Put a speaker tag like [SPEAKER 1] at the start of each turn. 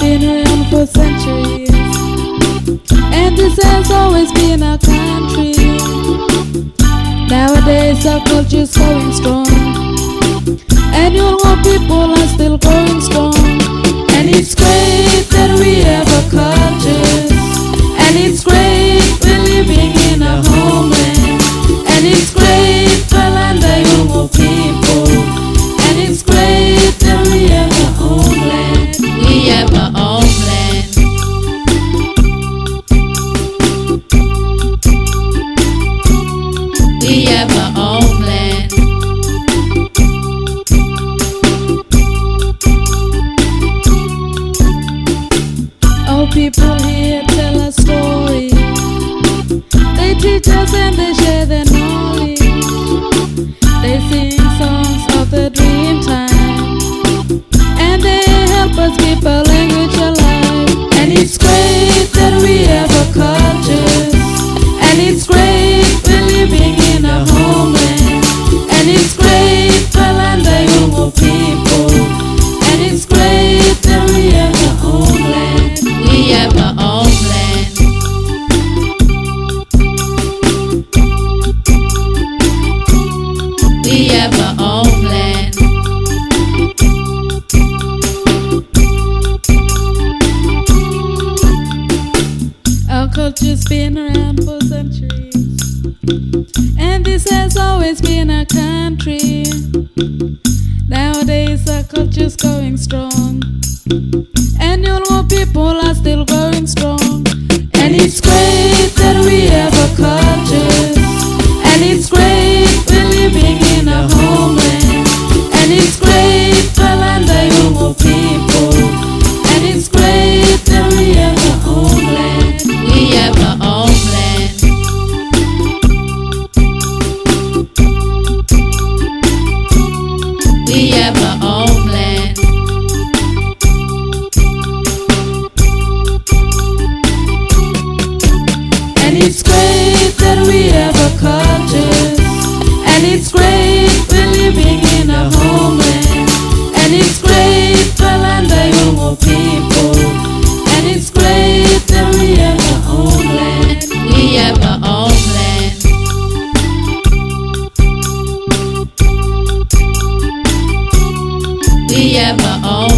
[SPEAKER 1] been around for centuries. And this has always been our country. Nowadays our culture's going strong. And Yolngu people are still going strong. people here tell a story. They teach us and they share. Our culture's been around for centuries, and this has always been our country. Nowadays, our culture's going strong, and you know people are still growing strong, and it's great.
[SPEAKER 2] see at my own.